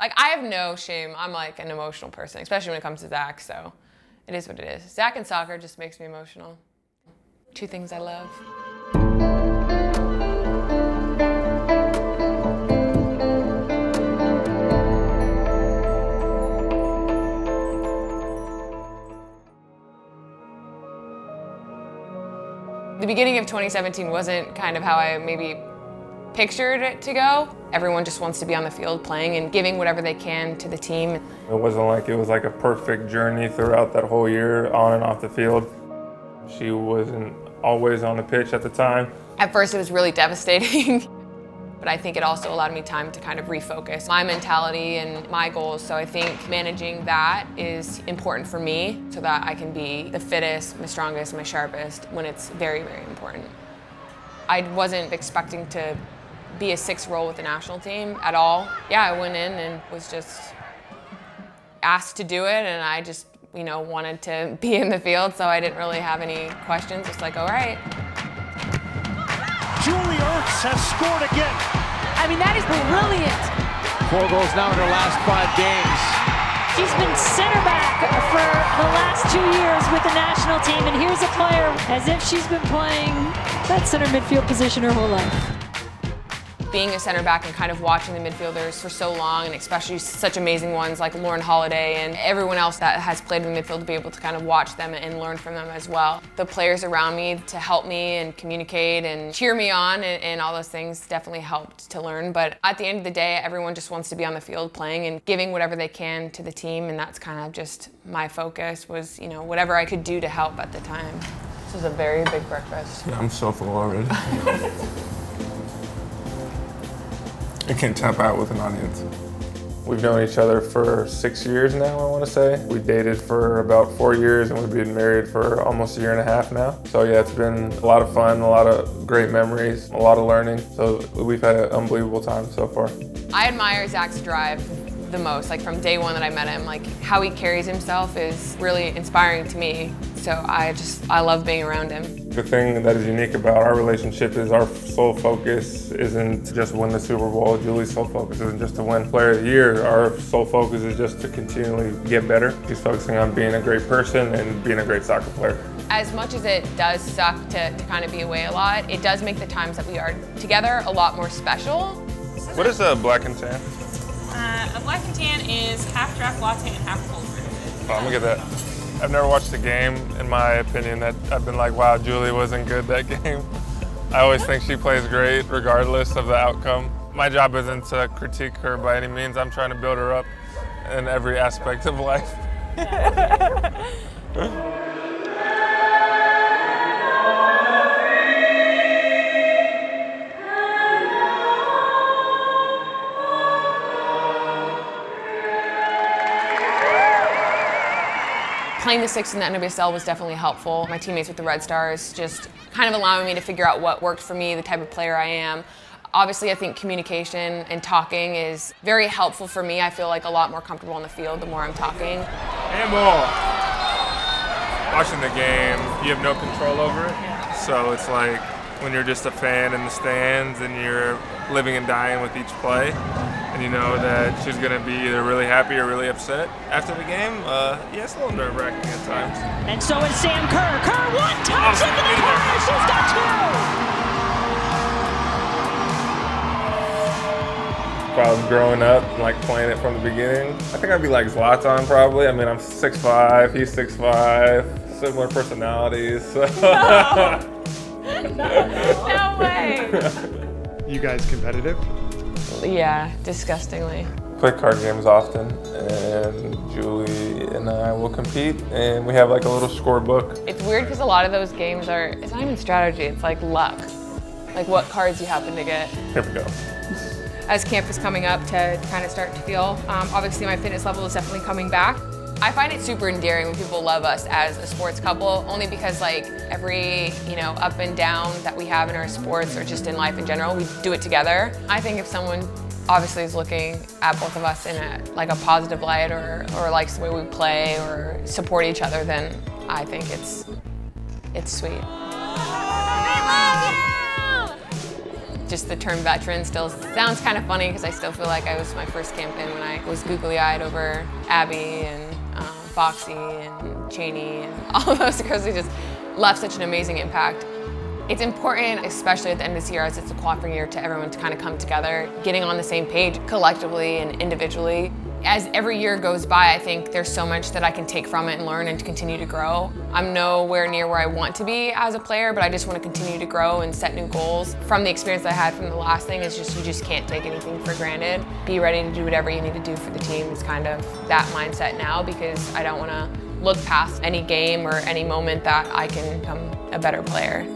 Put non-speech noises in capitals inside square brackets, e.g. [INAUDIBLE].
Like I have no shame. I'm like an emotional person, especially when it comes to Zach. So it is what it is. Zach and soccer just makes me emotional. Two things I love. The beginning of 2017 wasn't kind of how I maybe pictured it to go. Everyone just wants to be on the field playing and giving whatever they can to the team. It wasn't like it was like a perfect journey throughout that whole year on and off the field. She wasn't always on the pitch at the time. At first, it was really devastating. [LAUGHS] but I think it also allowed me time to kind of refocus my mentality and my goals. So I think managing that is important for me so that I can be the fittest, my strongest, my sharpest when it's very, very important. I wasn't expecting to be a six role with the national team at all. Yeah, I went in and was just asked to do it and I just, you know, wanted to [LAUGHS] be in the field so I didn't really have any questions. Just like, all right, Julie Ertz has scored again. I mean, that is brilliant. Four goals now in her last five games. She's been center back for the last two years with the national team, and here's a player as if she's been playing that center midfield position her whole life being a center back and kind of watching the midfielders for so long, and especially such amazing ones like Lauren Holiday and everyone else that has played in the midfield to be able to kind of watch them and learn from them as well. The players around me to help me and communicate and cheer me on and, and all those things definitely helped to learn. But at the end of the day, everyone just wants to be on the field playing and giving whatever they can to the team, and that's kind of just my focus was, you know, whatever I could do to help at the time. This is a very big breakfast. Yeah, I'm so full already. [LAUGHS] I can't tap out with an audience. We've known each other for six years now, I want to say. We dated for about four years and we've been married for almost a year and a half now. So yeah, it's been a lot of fun, a lot of great memories, a lot of learning. So we've had an unbelievable time so far. I admire Zach's drive the most, like from day one that I met him. Like how he carries himself is really inspiring to me. So I just, I love being around him. The thing that is unique about our relationship is our sole focus isn't just win the Super Bowl. Julie's sole focus isn't just to win Player of the Year. Our sole focus is just to continually get better. She's focusing on being a great person and being a great soccer player. As much as it does suck to, to kind of be away a lot, it does make the times that we are together a lot more special. What is a black and tan? Uh, a black and tan is half draft latte and half cold brew. Oh, I'm gonna get that. I've never watched a game, in my opinion, that I've been like, wow, Julie wasn't good that [LAUGHS] game. I always think she plays great regardless of the outcome. My job isn't to critique her by any means. I'm trying to build her up in every aspect of life. [LAUGHS] Playing the six in the NWSL was definitely helpful. My teammates with the Red Stars just kind of allowing me to figure out what worked for me, the type of player I am. Obviously, I think communication and talking is very helpful for me. I feel like a lot more comfortable on the field the more I'm talking. Handball. Watching the game, you have no control over it. So it's like when you're just a fan in the stands and you're living and dying with each play, and you know that she's going to be either really happy or really upset after the game, uh, yeah, it's a little nerve wracking at times. And so is Sam Kerr. Kerr, one touch into the corner. She's got two. If I was growing up, like playing it from the beginning, I think I'd be like Zlatan probably. I mean, I'm 6'5", he's 6'5", similar personalities. So. no [LAUGHS] way. [LAUGHS] You guys competitive? Yeah, disgustingly. Play card games often, and Julie and I will compete, and we have like a little scorebook. It's weird because a lot of those games are, it's not even strategy, it's like luck. Like what cards you happen to get. Here we go. as camp is coming up to kind of start to feel. Um, obviously, my fitness level is definitely coming back. I find it super endearing when people love us as a sports couple, only because like every, you know, up and down that we have in our sports or just in life in general, we do it together. I think if someone obviously is looking at both of us in a, like a positive light or, or likes the way we play or support each other, then I think it's, it's sweet. Just the term veteran still sounds kind of funny because I still feel like I was my first camp in when I was googly-eyed over Abby and Foxy and Cheney and [LAUGHS] all of those girls who just left such an amazing impact. It's important, especially at the end of this year, as it's a qualifying year, to everyone to kind of come together, getting on the same page collectively and individually. As every year goes by, I think there's so much that I can take from it and learn and continue to grow. I'm nowhere near where I want to be as a player, but I just want to continue to grow and set new goals. From the experience I had from the last thing, it's just you just can't take anything for granted. Be ready to do whatever you need to do for the team is kind of that mindset now because I don't want to look past any game or any moment that I can become a better player.